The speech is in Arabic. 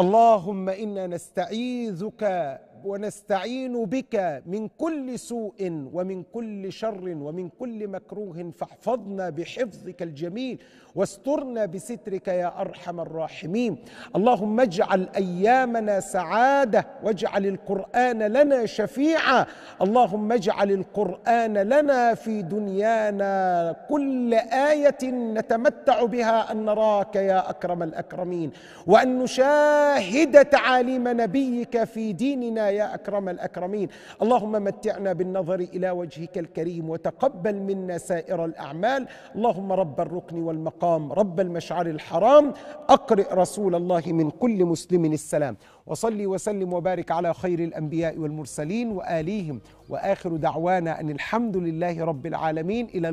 اللهم إنا نستعيذك ونستعين بك من كل سوء ومن كل شر ومن كل مكروه فاحفظنا بحفظك الجميل واسترنا بسترك يا أرحم الراحمين. اللهم اجعل أيامنا سعادة واجعل القرآن لنا شفيعا اللهم اجعل القرآن لنا في دنيانا. كل آية نتمتع بها أن نراك يا أكرم الأكرمين. وأن نشاهد تعاليم نبيك في ديننا يا أكرم الأكرمين. اللهم متعنا بالنظر إلى وجهك الكريم وتقبل منا سائر الأعمال. اللهم رب الركن والمقام رب المشعر الحرام. أقرئ رسول الله من كل مسلم السلام. وصلي وسلم وبارك على خير الأنبياء والمرسلين وآليهم. وآخر دعوانا أن الحمد لله رب العالمين. إلى